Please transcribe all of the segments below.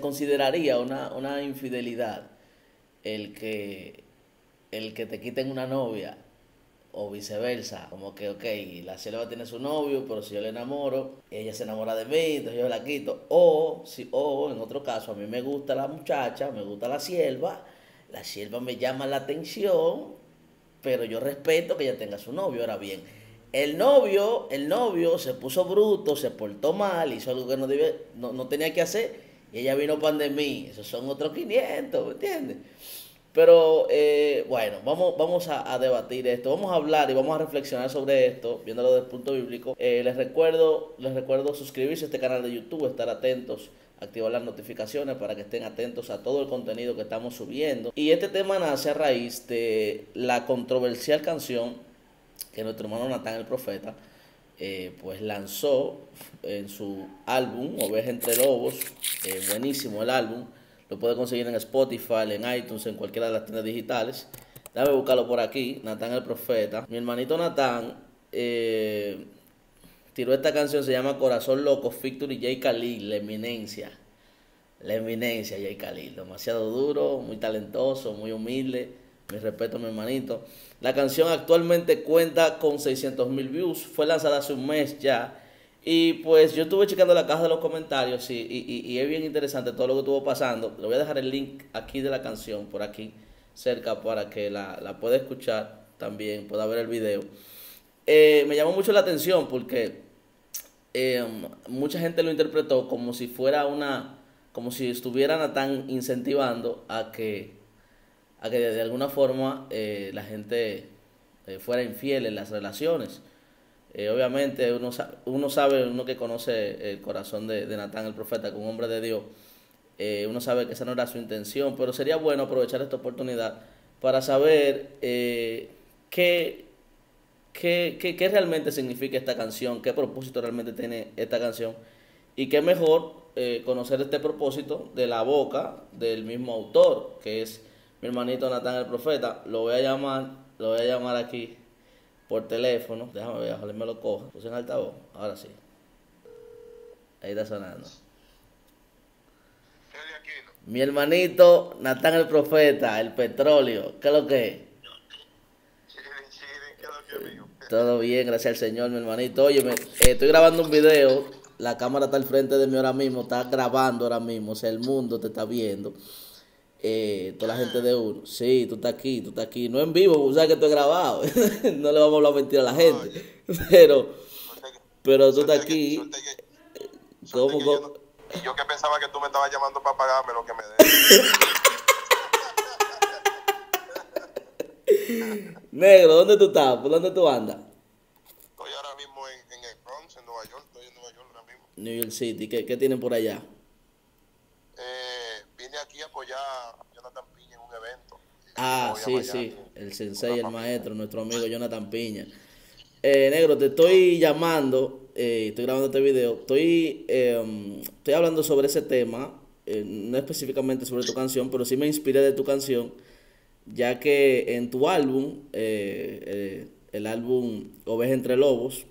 consideraría una, una infidelidad el que, el que te quiten una novia o viceversa, como que, ok, la sierva tiene su novio, pero si yo le enamoro, ella se enamora de mí, entonces yo la quito. O, si, o en otro caso, a mí me gusta la muchacha, me gusta la sierva, la sierva me llama la atención, pero yo respeto que ella tenga su novio. Ahora bien, el novio, el novio se puso bruto, se portó mal, hizo algo que no, debía, no, no tenía que hacer, y ella vino pan de mí. Esos son otros 500, ¿me entiendes? Pero eh, bueno, vamos, vamos a, debatir esto, vamos a hablar y vamos a reflexionar sobre esto, viéndolo desde el punto bíblico. Eh, les recuerdo, les recuerdo suscribirse a este canal de YouTube, estar atentos, activar las notificaciones para que estén atentos a todo el contenido que estamos subiendo. Y este tema nace a raíz de la controversial canción que nuestro hermano Natán el Profeta eh, pues lanzó en su álbum Oveja entre Lobos, buenísimo el álbum lo puede conseguir en Spotify, en iTunes, en cualquiera de las tiendas digitales. Déjame buscarlo por aquí, Natán el Profeta. Mi hermanito Natán eh, tiró esta canción, se llama Corazón Loco, Victory J. Khalil, La Eminencia. La Eminencia, J. Khalil. Demasiado duro, muy talentoso, muy humilde. Mi respeto, mi hermanito. La canción actualmente cuenta con 600 mil views. Fue lanzada hace un mes ya. Y pues yo estuve checando la caja de los comentarios y, y, es bien interesante todo lo que estuvo pasando. Le voy a dejar el link aquí de la canción, por aquí cerca, para que la, pueda escuchar también, pueda ver el video. Eh, me llamó mucho la atención porque eh, mucha gente lo interpretó como si fuera una, como si estuvieran tan incentivando a que, a que de alguna forma eh, la gente fuera infiel en las relaciones. Eh, obviamente uno, uno sabe, uno que conoce el corazón de, de Natán el profeta, como hombre de Dios, eh, uno sabe que esa no era su intención, pero sería bueno aprovechar esta oportunidad para saber eh, qué, qué, qué, qué, realmente significa esta canción, qué propósito realmente tiene esta canción, y qué mejor conocer este propósito de la boca del mismo autor, que es mi hermanito Natán el profeta. Lo voy a llamar, lo voy a llamar aquí por teléfono. Déjame ver, ojalá me lo coja. Puse en altavoz. Ahora sí. Ahí está sonando. Mi hermanito Natán el Profeta, el petróleo. ¿Qué es lo que es? Todo bien, gracias al Señor, mi hermanito. Oye, me, eh, estoy grabando un video. La cámara está al frente de mí ahora mismo. Está grabando ahora mismo. O sea, el mundo te está viendo eh, toda la gente de uno. Sí, tú estás aquí, tú estás aquí. No en vivo, tú sabes que estoy grabado. no le vamos a hablar mentira a la gente. pero, pero tú estás aquí. ¿Cómo, cómo? y yo que pensaba que tú me estabas llamando para pagarme lo que me des. Negro, ¿dónde tú estás? ¿Por dónde tú andas? Estoy ahora mismo en, en el Bronx, en Nueva York. Estoy en Nueva York ahora mismo. New York City. ¿Qué, qué tienen por allá? vine aquí a apoyar a Jonathan Piña en un evento. Ah, sí, sí, el sensei, el maestro, nuestro amigo Jonathan Piña. Eh, negro, te estoy llamando, eh, estoy grabando este video, estoy, eh, estoy hablando sobre ese tema, eh, no específicamente sobre tu canción, pero sí me inspiré de tu canción, ya que en tu álbum, el álbum Oveja entre Lobos,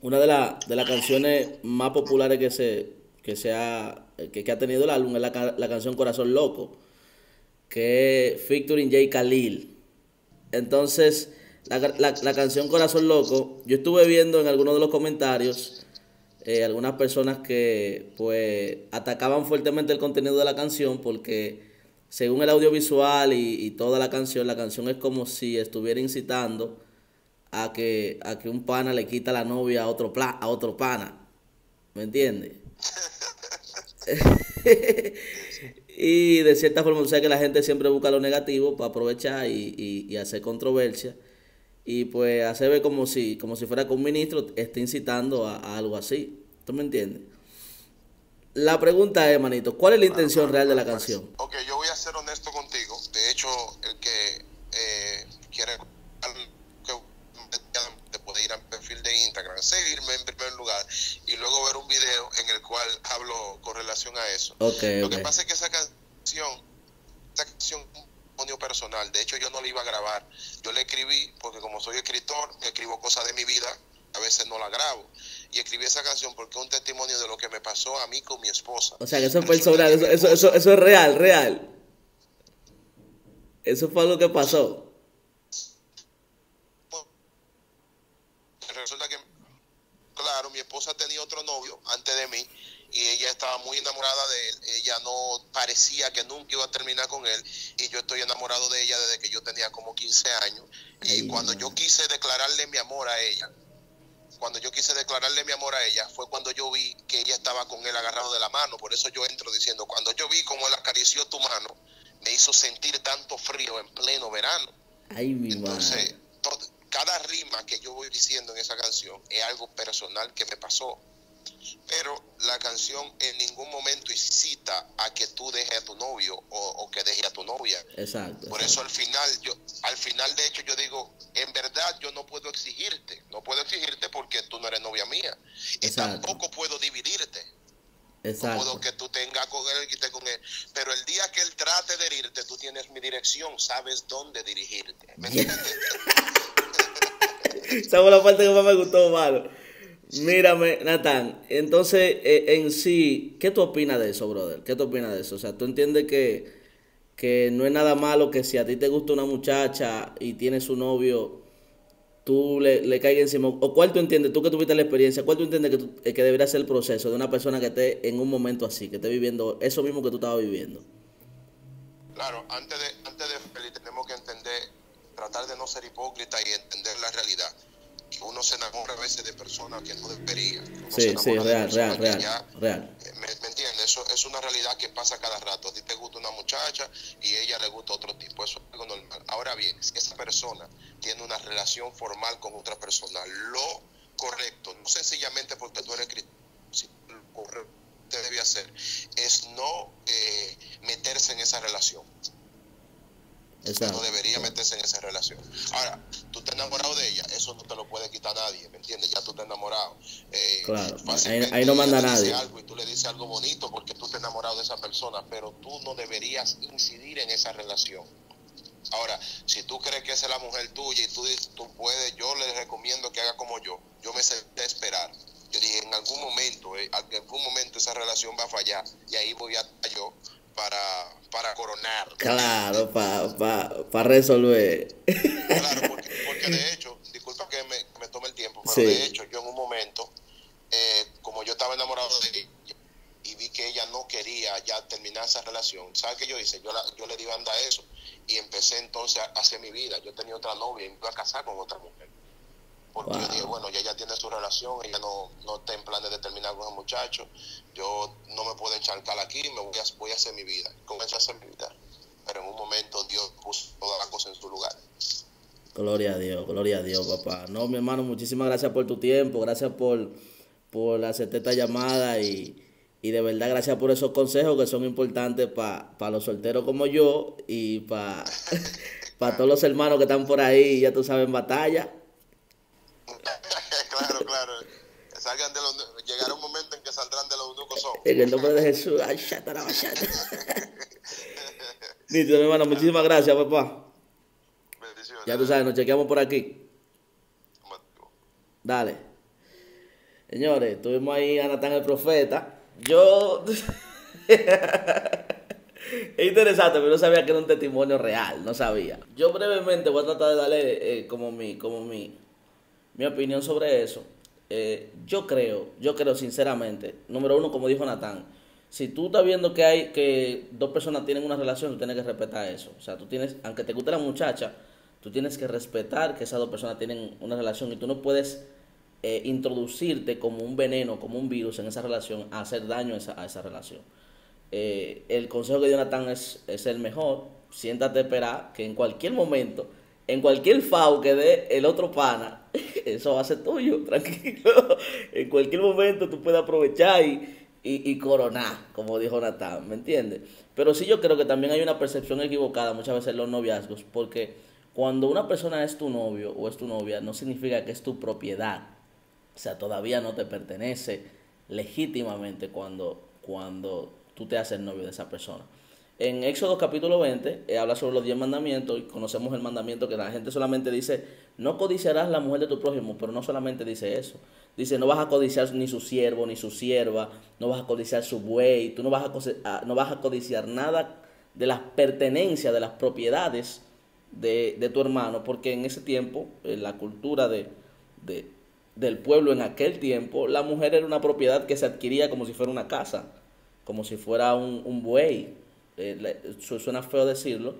una de, de las canciones más populares que se, que se ha que, ha tenido el álbum es la, la canción Corazón Loco, que es featuring J. Khalil. Entonces, la, la, canción Corazón Loco, yo estuve viendo en algunos de los comentarios eh, algunas personas que pues atacaban fuertemente el contenido de la canción porque según el audiovisual y, toda la canción, la canción es como si estuviera incitando a que, a que un pana le quita la novia a otro, a otro pana. ¿Me entiendes? y de cierta forma, o sea que la gente siempre busca lo negativo para aprovechar y, hacer controversia. Y pues hacer ver como si, como si fuera que un ministro esté incitando a, algo así. ¿Tú me entiendes? La pregunta es, manito, ¿cuál es la intención real de la canción? Ok, yo voy a ser honesto contigo. De hecho, el que eh, quiere ir al perfil de Instagram, seguirme en primer lugar y luego ver un video en el cual hablo con relación a eso. Lo que pasa es que esa canción, esa canción un personal, de hecho yo no la iba a grabar, yo la escribí porque como soy escritor, escribo cosas de mi vida a veces no la grabo. Y escribí esa canción porque es un testimonio de lo que me pasó a mí con mi esposa. O sea, que eso es personal, eso, eso, eso, eso es real, real. Eso fue algo que pasó. Resulta que, claro, mi esposa tenía otro novio antes de mí y ella estaba muy enamorada de él. Ella no parecía que nunca iba a terminar con él y yo estoy enamorado de ella desde que yo tenía como 15 años. Y cuando yo quise declararle mi amor a ella, cuando yo quise declararle mi amor a ella, fue cuando yo vi que ella estaba con él agarrado de la mano. Por eso yo entro diciendo, cuando yo vi cómo él acarició tu mano, me hizo sentir tanto frío en pleno verano. Ay, mi Entonces, cada rima que yo voy diciendo en esa canción es algo personal que me pasó pero la canción en ningún momento incita a que tú dejes a tu novio o, que deje a tu novia. Exacto. Por eso al final, yo, al final de hecho yo digo, en verdad yo no puedo exigirte, no puedo exigirte porque tú no eres novia mía. Y tampoco puedo dividirte. Exacto. No puedo que tú tengas con él y estés con él. Pero el día que él trate de herirte, tú tienes mi dirección, sabes dónde dirigirte. ¿Me entiendes? Esa fue la parte que más me gustó, malo. Mírame, Natán, entonces eh, en sí, ¿qué tú opinas de eso, brother? ¿Qué tú opinas de eso? O sea, tú entiendes que, que no es nada malo que si a ti te gusta una muchacha y tienes su novio, tú le, le caigas encima. ¿O cuál tú entiendes, tú que tuviste la experiencia, cuál tú entiendes que, eh, que debería ser el proceso de una persona que esté en un momento así, que esté viviendo eso mismo que tú estabas viviendo? Claro, antes de, antes de tenemos que entender, tratar de no ser hipócrita y entender la realidad uno se enamora a veces de personas que no debería. sí, sí, real, real, real, real. Eh, ¿me, entiendes? Eso es una realidad que pasa cada rato. A ti te gusta una muchacha y a ella le gusta otro tipo. Eso es algo normal. Ahora bien, si esa persona tiene una relación formal con otra persona, lo correcto, no sencillamente porque tú eres cristiano, sino lo correcto que debe hacer es no eh, meterse en esa relación no debería meterse en esa relación. Ahora, tú te enamorado de ella, eso no te lo puede quitar nadie, ¿me entiendes? Ya tú te enamorado. Eh, claro, ahí, no manda nadie. Algo y tú le dices algo bonito porque tú te enamorado de esa persona, pero tú no deberías incidir en esa relación. Ahora, si tú crees que esa es la mujer tuya y tú, tú puedes, yo le recomiendo que haga como yo. Yo me senté a esperar. Yo dije, en algún momento, eh, en algún momento esa relación va a fallar y ahí voy a yo para, para coronar. Claro, para pa, pa resolver. Claro, porque, de hecho, disculpa que me, me, tome el tiempo, pero de hecho yo en un momento, eh, como yo estaba enamorado de ella y vi que ella no quería ya terminar esa relación, ¿sabes qué yo hice? Yo, la, yo le di banda a eso y empecé entonces a hacer mi vida. Yo tenía otra novia y me iba a casar con otra mujer porque yo dije, bueno, ya ella tiene su relación, ella no, no está en planes de terminar con el muchacho, yo no me puedo encharcar aquí, me voy a, voy a hacer mi vida, comencé a hacer mi vida, pero en un momento Dios puso todas las cosas en su lugar. Gloria a Dios, gloria a Dios, papá. No, mi hermano, muchísimas gracias por tu tiempo, gracias por, por hacerte esta llamada y, y de verdad gracias por esos consejos que son importantes para los solteros como yo y para todos los hermanos que están por ahí, ya tú sabes, en batalla. Salgan de los, llegará un momento en que saldrán de los eunucos En el nombre de Jesús. Ay, Nítido, mi hermano. Muchísimas gracias, papá. Bendiciones. Ya tú sabes, nos chequeamos por aquí. Dale. Señores, tuvimos ahí a Natán el profeta. Yo. es interesante, pero no sabía que era un testimonio real, no sabía. Yo brevemente voy a tratar de darle eh, como mi, como mi, mi opinión sobre eso, eh, yo creo, yo creo sinceramente, número uno, como dijo Natán, si tú estás viendo que hay que dos personas tienen una relación, tú tienes que respetar eso. O sea, tú tienes, aunque te guste la muchacha, tú tienes que respetar que esas dos personas tienen una relación y tú no puedes eh, introducirte como un veneno, como un virus en esa relación, hacer daño a esa, a esa relación. Eh, el consejo que dio Natán es, es el mejor. Siéntate a esperar que en cualquier momento en cualquier FAO que dé el otro pana, eso va a ser tuyo, tranquilo. En cualquier momento tú puedes aprovechar y, y, coronar, como dijo Natán, ¿me entiendes? Pero sí yo creo que también hay una percepción equivocada muchas veces en los noviazgos, porque cuando una persona es tu novio o es tu novia, no significa que es tu propiedad. O sea, todavía no te pertenece legítimamente cuando, cuando tú te haces novio de esa persona. En Éxodo capítulo 20 eh, habla sobre los diez mandamientos y conocemos el mandamiento que la gente solamente dice, no codiciarás la mujer de tu prójimo, pero no solamente dice eso. Dice, no vas a codiciar ni su siervo, ni su sierva, no vas a codiciar su buey, tú no vas a, no vas a codiciar nada de las pertenencias, de las propiedades de, de tu hermano, porque en ese tiempo, en la cultura de, de, del pueblo en aquel tiempo, la mujer era una propiedad que se adquiría como si fuera una casa, como si fuera un, un buey, eh, suena feo decirlo,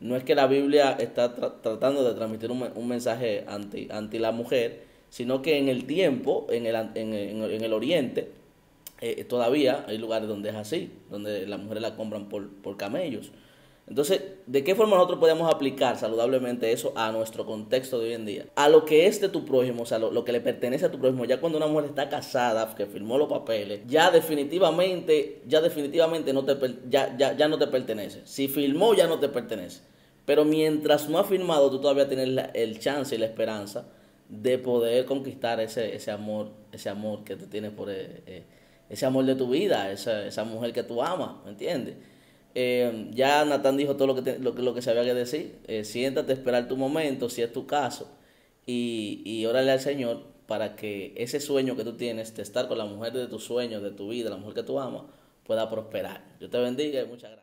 no es que la Biblia está tratando de transmitir un, mensaje anti, anti la mujer, sino que en el tiempo, en el, en, en, el Oriente, eh, todavía hay lugares donde es así, donde las mujeres la compran por, por camellos. Entonces, ¿de qué forma nosotros podemos aplicar saludablemente eso a nuestro contexto de hoy en día? A lo que es de tu prójimo, o sea, lo, que le pertenece a tu prójimo, ya cuando una mujer está casada, que firmó los papeles, ya definitivamente, ya definitivamente no te, ya, ya, ya no te pertenece. Si firmó, ya no te pertenece. Pero mientras no ha firmado, tú todavía tienes el chance y la esperanza de poder conquistar ese, ese amor, ese amor que tú tienes por eh, eh, ese amor de tu vida, esa, esa mujer que tú amas, ¿me entiendes? Eh, ya Natán dijo todo lo que, lo, lo, que se había que decir. Eh, siéntate esperar tu momento, si es tu caso, y, y órale al Señor para que ese sueño que tú tienes de estar con la mujer de tus sueños, de tu vida, la mujer que tú amas, pueda prosperar. Yo te bendiga y muchas gracias.